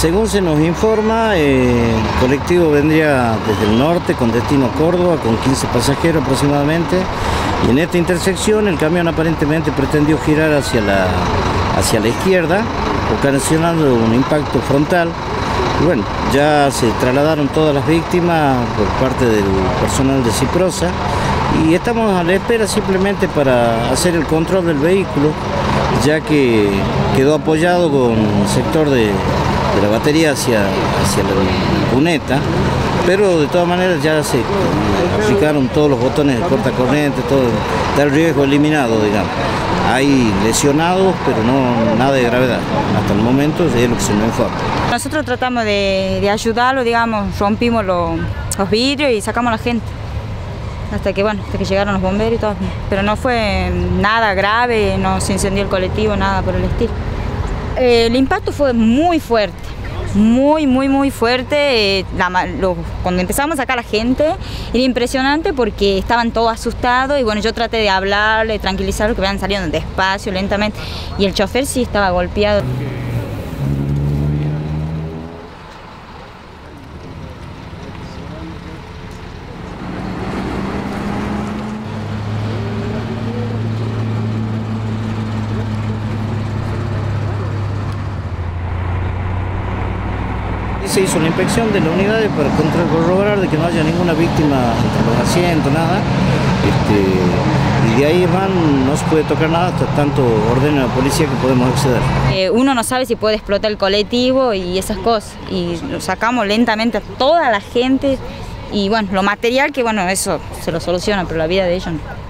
Según se nos informa, eh, el colectivo vendría desde el norte con destino Córdoba con 15 pasajeros aproximadamente y en esta intersección el camión aparentemente pretendió girar hacia la, hacia la izquierda ocasionando un impacto frontal. Y bueno, ya se trasladaron todas las víctimas por parte del personal de Ciprosa y estamos a la espera simplemente para hacer el control del vehículo, ya que quedó apoyado con el sector de, la batería hacia, hacia la cuneta, pero de todas maneras ya se aplicaron todos los botones de corta corriente, todo, está el riesgo eliminado, digamos. Hay lesionados, pero no nada de gravedad. Hasta el momento es lo que se nos informa. Nosotros tratamos de, ayudarlo, digamos, rompimos los vidrios y sacamos a la gente hasta que bueno, hasta que llegaron los bomberos y todo. Pero no fue nada grave, no se incendió el colectivo, nada por el estilo. Eh, el impacto fue muy fuerte, muy, muy, muy fuerte. Eh, cuando empezamos a sacar a la gente era impresionante porque estaban todos asustados y bueno, yo traté de hablarle, tranquilizarlos, que vean saliendo despacio, lentamente. Y el chofer sí estaba golpeado. Se hizo la inspección de las unidades para corroborar de que no haya ninguna víctima entre los asientos, nada. Este, y de ahí van, no se puede tocar nada hasta tanto ordena la policía que podemos acceder. Eh, uno no sabe si puede explotar el colectivo y esas cosas. Y lo sacamos lentamente a toda la gente y bueno, lo material que bueno, eso se lo soluciona, pero la vida de ellos no.